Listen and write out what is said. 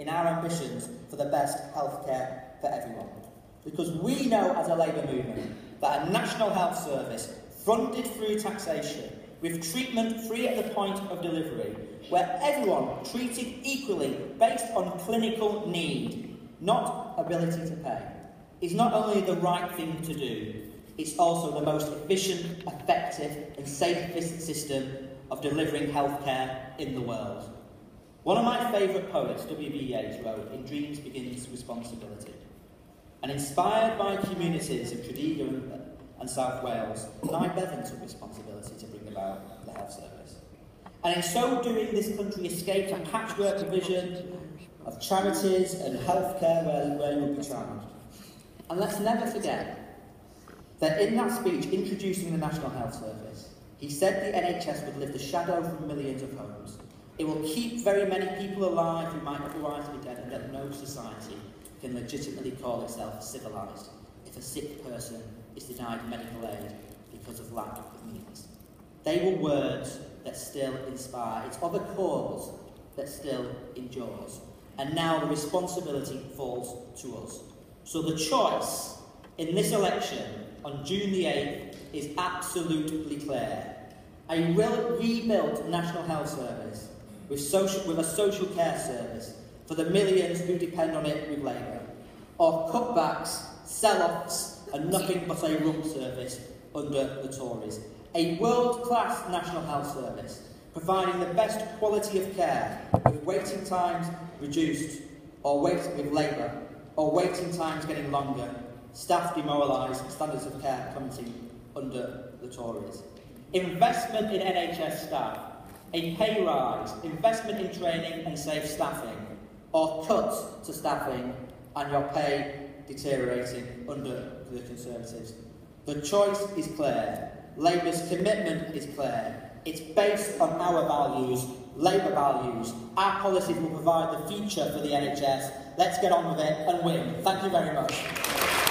in our ambitions for the best healthcare for everyone. Because we know as a Labour movement that a national health service funded through taxation with treatment free at the point of delivery, where everyone treated equally based on clinical need, not ability to pay, is not only the right thing to do, it's also the most efficient, effective and safest system of delivering healthcare in the world. One of my favourite poets, W.B. Yeats, wrote, In dreams begins responsibility. And inspired by communities in Tredegar and, South Wales, Nye Bevan took responsibility to bring about the health service. And in so doing, this country escaped a patchwork provision of charities and healthcare where, where you would be trammeled. And let's never forget that in that speech introducing the National Health Service, he said the NHS would lift the shadow from millions of homes. It will keep very many people alive who might otherwise be dead, and that no society can legitimately call itself civilised if a sick person is denied medical aid because of lack of means. They were words that still inspire. It's of a cause that still endures. And now the responsibility falls to us. So the choice in this election on June the 8th is absolutely clear. A rebuilt National Health Service with, social, with a social care service for the millions who depend on it with Labour, or cutbacks, sell-offs and nothing but a rump service under the Tories. A world-class National Health Service providing the best quality of care with waiting times reduced or wait with Labour or waiting times getting longer, staff demoralised, standards of care plummeting under the Tories. Investment in NHS staff, a pay rise, investment in training and safe staffing, or cuts to staffing and your pay deteriorating under the Conservatives. The choice is clear. Labour's commitment is clear. It's based on our values Labour values. Our policies will provide the future for the NHS. Let's get on with it and win. Thank you very much.